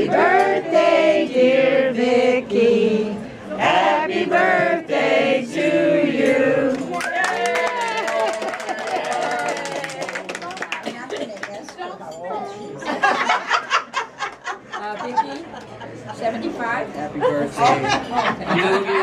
Happy birthday, dear Vicky. Happy birthday to you. Uh, Vicky, seventy-five. Happy birthday. Oh,